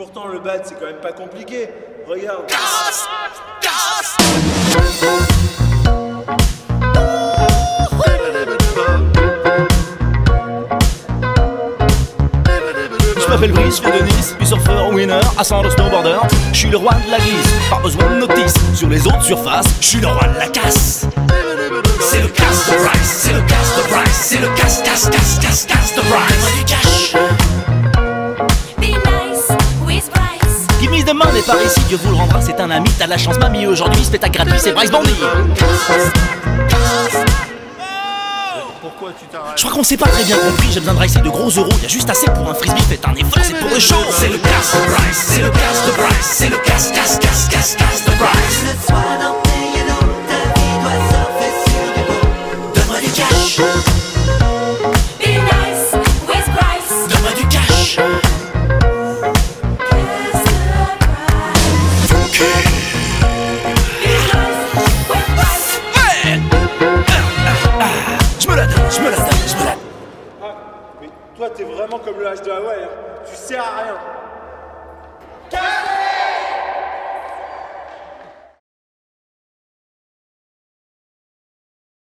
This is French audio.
pourtant le bad c'est quand même pas compliqué. Regarde. Je m'appelle Brice, je viens de Nice, puis surfeur, winner, ascend de snowboarder. Je suis le roi de la glisse, pas besoin de notice. Sur les autres surfaces, je suis le roi de la casse. C'est le casse de Bryce, n'est par ici, Dieu vous le rendra, c'est un ami, t'as de la chance, mamie. Aujourd'hui, spectacle gratuit, c'est Bryce Bandy. Pourquoi tu t'arrêtes Je crois qu'on s'est pas très bien compris, j'ai besoin de ricer de gros euros. Y a juste assez pour un frisbee, faites un effort, c'est pour le show. C'est le casse de Bryce, c'est le casse de Bryce, c'est le casse, casse, casse, casse, casse de Bryce. T'es vraiment comme le H de Hawaii, hein. tu sers à rien.